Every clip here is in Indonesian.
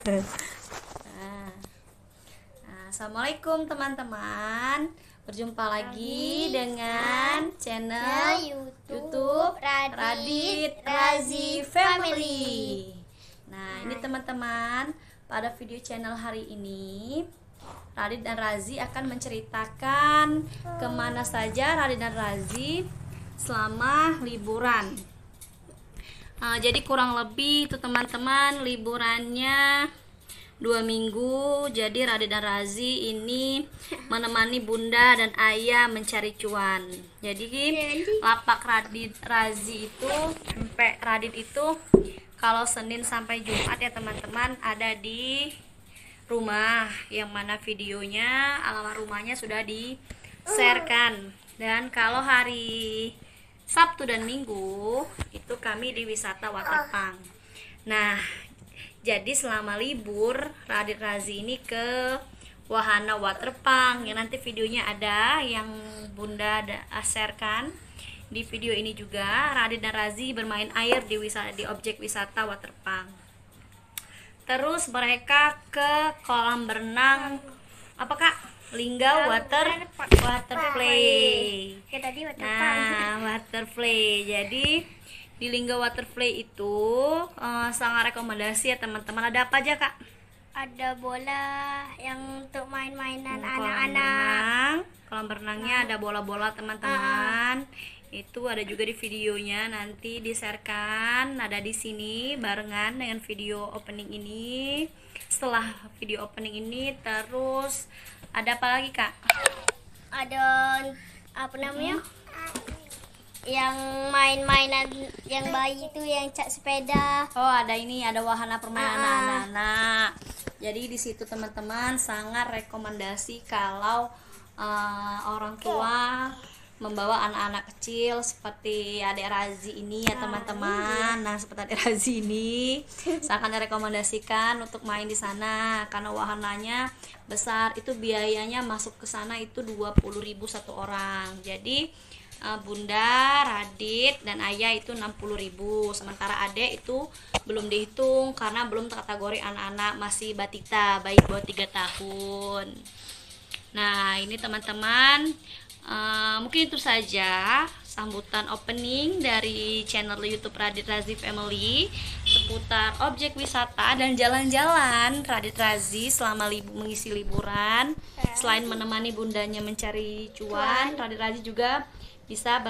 Nah. Nah, Assalamualaikum teman-teman. Berjumpa lagi dengan channel YouTube, YouTube Radit, Radit Razi Family. Nah. ini teman-teman Pada video channel hari ini Radit dan Razi akan menceritakan Ke mana saja Radit dan Razi Selama liburan Uh, jadi kurang lebih itu teman-teman liburannya dua minggu. Jadi Radit dan Razi ini menemani bunda dan ayah mencari cuan. Jadi lapak Radit Razi itu sampai Radit itu kalau Senin sampai Jumat ya teman-teman ada di rumah. Yang mana videonya alamat rumahnya sudah di sharekan dan kalau hari Sabtu dan Minggu itu kami di wisata Waterpang. Nah, jadi selama libur Radit Razi ini ke Wahana Waterpang yang nanti videonya ada yang Bunda ada sharekan di video ini juga Radit dan Razi bermain air di wisata di objek wisata Waterpang. Terus mereka ke kolam berenang apa Kak? Linggau Water Water Play. Kayak tadi water Nah, waterplay. Jadi di Lingga Waterplay itu eh, sangat rekomendasi ya teman-teman. Ada apa aja kak? Ada bola yang untuk main-mainan anak-anak. Kolam berenangnya ada bola-bola teman-teman. Itu ada juga di videonya nanti di-sharekan. Ada di sini barengan dengan video opening ini. Setelah video opening ini terus ada apa lagi kak? Ada apa namanya? Yang main-mainan yang bayi itu yang cak sepeda. Oh ada ini ada wahana permainan Ah. anak-anak. Jadi di situ teman-teman sangat rekomendasi kalau eh, orang tua membawa anak-anak kecil seperti adik Razi ini ya teman-teman. Nah seperti adik Razi ini sangat rekomendasikan untuk main di sana karena wahananya besar. Itu biayanya masuk ke sana itu 20.000 satu orang. Jadi eh, Bunda, Radit, dan Ayah itu 60.000 sementara Adek itu belum dihitung karena belum kategori anak-anak masih batita bayi bawah 3 tahun nah ini teman-teman eh, mungkin itu saja sambutan opening dari channel YouTube Radit Razi Family seputar objek wisata dan jalan-jalan. Radit Razi selama libu mengisi liburan. Selain menemani bundanya mencari cuan Radit Razi juga bisa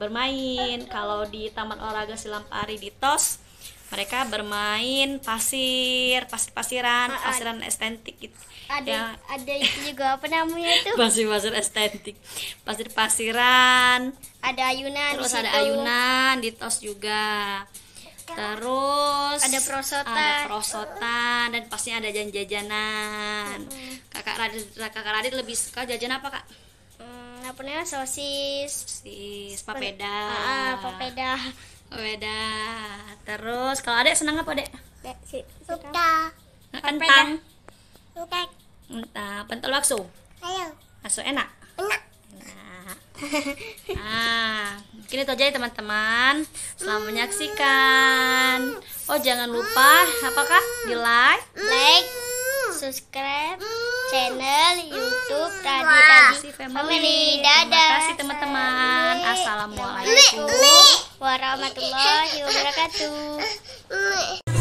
bermain. Kalau di Taman Olahraga Silampari di TOS mereka bermain pasir pasir-pasiran pasiran estetik gitu Ada Ya. ada itu juga apa namanya itu? pasir-pasir estetik pasir-pasiran Ada ayunan terus di ada situ. ayunan di tos juga terus Ada perosotan. ada perosotan dan pastinya ada jajan-jajanan kakak Radit kakak Radit lebih suka jajan apa kak Hmm, apa namanya? Sosis. sis papeda Ah, papeda. papeda terus kalau adek senang apa dek Suka. kentang Suka. Entah pentol bakso Ayo. bakso enak Enak. Nah, nah, mungkin itu aja ya teman-teman. Selamat menyaksikan. Oh jangan lupa, apakah di like? like, subscribe channel YouTube Radit Razi Radit Family. Family. Terima Dadah. kasih teman-teman. Assalamualaikum. warahmatullahi wabarakatuh.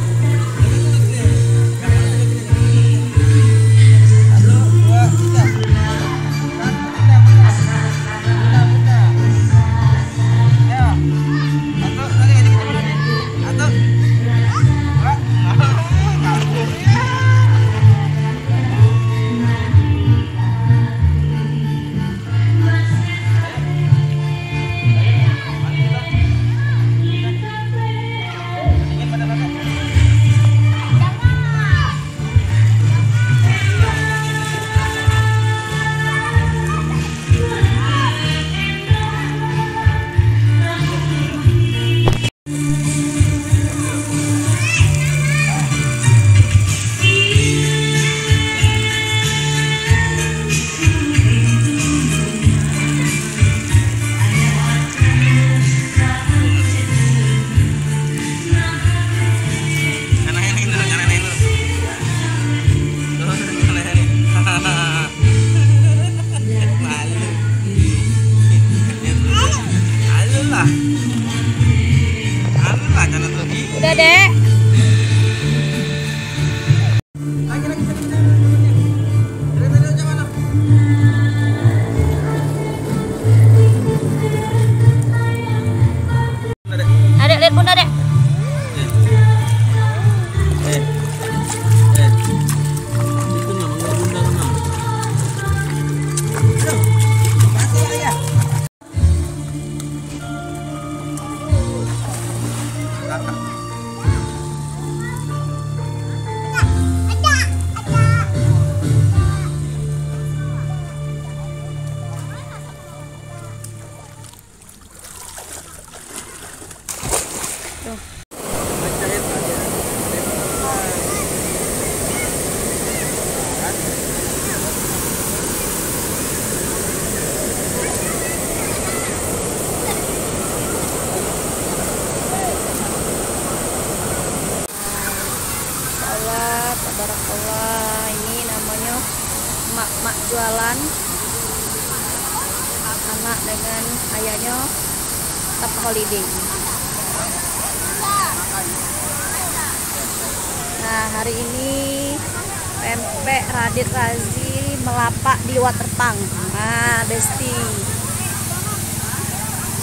mak-mak jualan. Anak dengan ayahnya tetap holiday. Nah hari ini pempek Radit Razi melapak di Waterpang. Nah Besti.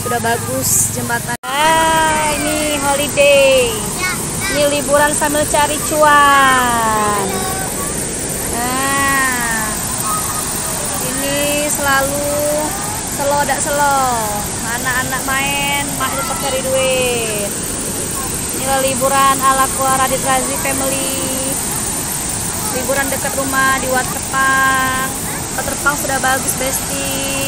Sudah bagus jembatan nah, ini holiday. Ini liburan sambil cari cuan. Ini selalu selo dak selo. Anak-anak main mak tetap cari duit. Ini liburan ala keluarga Radit Razi family. Liburan dekat rumah di Waterpang Waterpang sudah bagus besti